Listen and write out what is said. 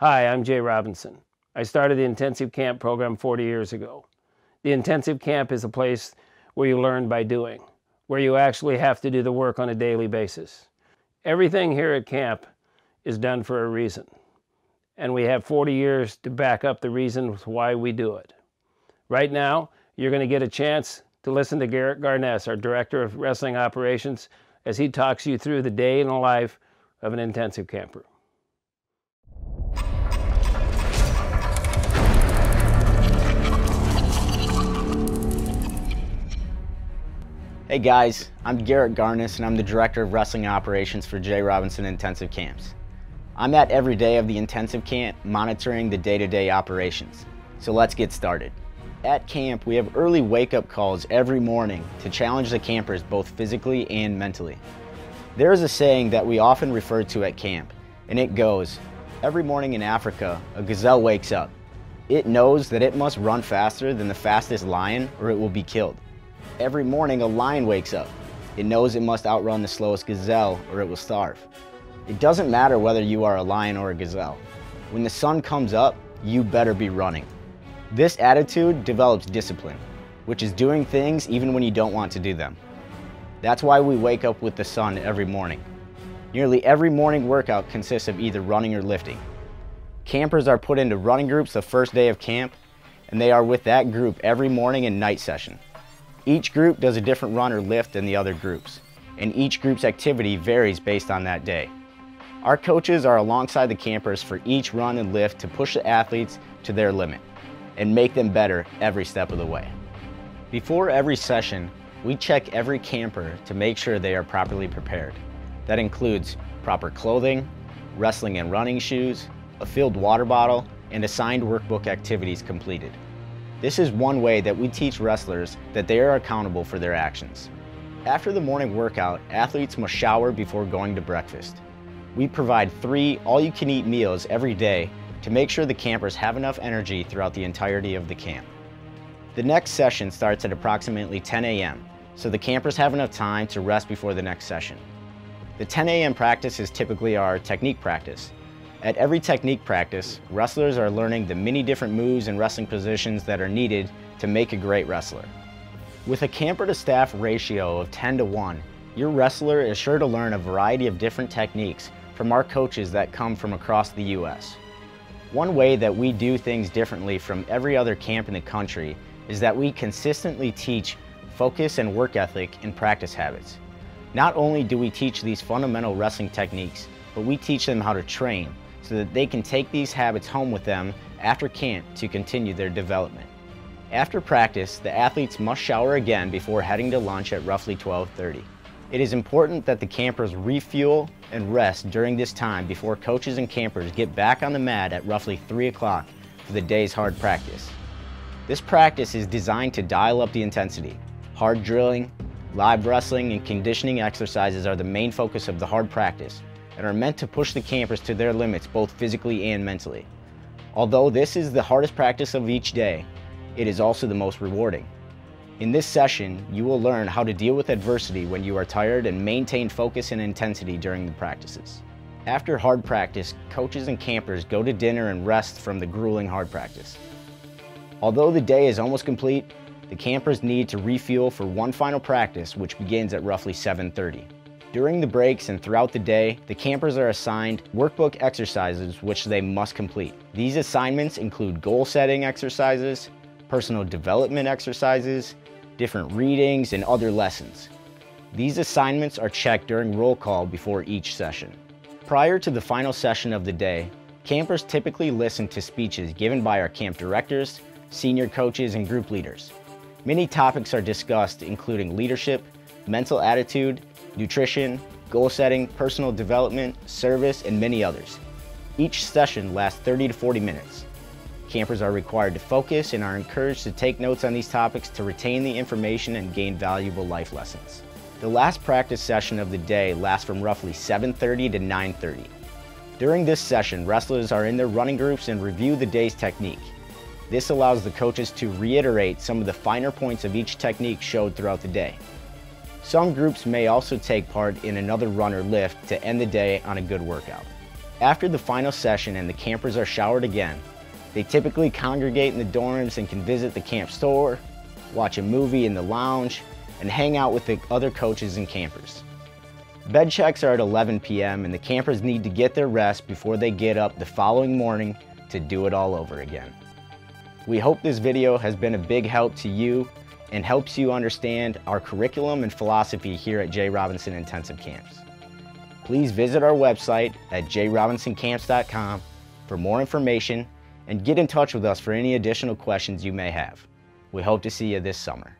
Hi, I'm J. Robinson. I started the intensive camp program 40 years ago. The intensive camp is a place where you learn by doing, where you actually have to do the work on a daily basis. Everything here at camp is done for a reason, and we have 40 years to back up the reasons why we do it. Right now, you're going to get a chance to listen to Garrett Garness, our Director of Wrestling Operations, as he talks you through the day in the life of an intensive camper. Hey guys, I'm Garrett Garness and I'm the Director of Wrestling Operations for J. Robinson Intensive Camps. I'm at every day of the intensive camp monitoring the day-to-day -day operations. So let's get started. At camp, we have early wake-up calls every morning to challenge the campers both physically and mentally. There is a saying that we often refer to at camp, and it goes, every morning in Africa, a gazelle wakes up. It knows that it must run faster than the fastest lion or it will be killed. Every morning, a lion wakes up. It knows it must outrun the slowest gazelle or it will starve. It doesn't matter whether you are a lion or a gazelle. When the sun comes up, you better be running. This attitude develops discipline, which is doing things even when you don't want to do them. That's why we wake up with the sun every morning. Nearly every morning workout consists of either running or lifting. Campers are put into running groups the first day of camp, and they are with that group every morning and night session. Each group does a different run or lift than the other groups, and each group's activity varies based on that day. Our coaches are alongside the campers for each run and lift to push the athletes to their limit and make them better every step of the way. Before every session, we check every camper to make sure they are properly prepared. That includes proper clothing, wrestling and running shoes, a filled water bottle, and assigned workbook activities completed. This is one way that we teach wrestlers that they are accountable for their actions. After the morning workout, athletes must shower before going to breakfast. We provide three all-you-can-eat meals every day to make sure the campers have enough energy throughout the entirety of the camp. The next session starts at approximately 10 a.m., so the campers have enough time to rest before the next session. The 10 a.m. practice is typically our technique practice. At every technique practice, wrestlers are learning the many different moves and wrestling positions that are needed to make a great wrestler. With a camper to staff ratio of 10 to 1, your wrestler is sure to learn a variety of different techniques from our coaches that come from across the U.S. One way that we do things differently from every other camp in the country is that we consistently teach focus and work ethic and practice habits. Not only do we teach these fundamental wrestling techniques, but we teach them how to train so that they can take these habits home with them after camp to continue their development. After practice, the athletes must shower again before heading to lunch at roughly 12.30. It is important that the campers refuel and rest during this time before coaches and campers get back on the mat at roughly 3 o'clock for the day's hard practice. This practice is designed to dial up the intensity. Hard drilling, live wrestling, and conditioning exercises are the main focus of the hard practice and are meant to push the campers to their limits both physically and mentally. Although this is the hardest practice of each day, it is also the most rewarding. In this session, you will learn how to deal with adversity when you are tired and maintain focus and intensity during the practices. After hard practice, coaches and campers go to dinner and rest from the grueling hard practice. Although the day is almost complete, the campers need to refuel for one final practice which begins at roughly 7.30. During the breaks and throughout the day, the campers are assigned workbook exercises which they must complete. These assignments include goal setting exercises, personal development exercises, different readings, and other lessons. These assignments are checked during roll call before each session. Prior to the final session of the day, campers typically listen to speeches given by our camp directors, senior coaches, and group leaders. Many topics are discussed including leadership, mental attitude, nutrition, goal setting, personal development, service, and many others. Each session lasts 30 to 40 minutes. Campers are required to focus and are encouraged to take notes on these topics to retain the information and gain valuable life lessons. The last practice session of the day lasts from roughly 7.30 to 9.30. During this session, wrestlers are in their running groups and review the day's technique. This allows the coaches to reiterate some of the finer points of each technique showed throughout the day. Some groups may also take part in another run or lift to end the day on a good workout. After the final session and the campers are showered again, they typically congregate in the dorms and can visit the camp store, watch a movie in the lounge, and hang out with the other coaches and campers. Bed checks are at 11 p.m. and the campers need to get their rest before they get up the following morning to do it all over again. We hope this video has been a big help to you and helps you understand our curriculum and philosophy here at J. Robinson Intensive Camps. Please visit our website at jrobinsoncamps.com for more information and get in touch with us for any additional questions you may have. We hope to see you this summer.